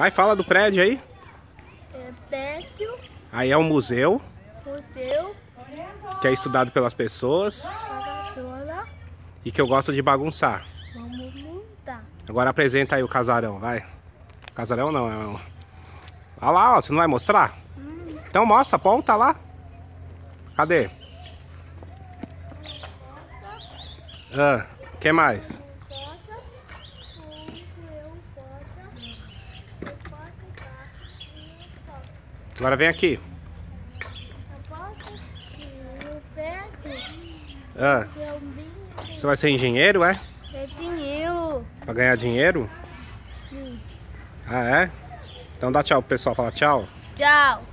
Vai, fala do prédio aí. É prédio, Aí é um museu, museu, que é estudado pelas pessoas e que eu gosto de bagunçar. Vamos. Agora apresenta aí o casarão, vai. Casarão não, é um... Olha lá, ó, você não vai mostrar? Então mostra, aponta lá. Cadê? Ah, o que mais? Agora vem aqui. Ah, você vai ser engenheiro, é? é dinheiro. Pra ganhar dinheiro? Sim. Ah, é? Então dá tchau pro pessoal, fala tchau. Tchau.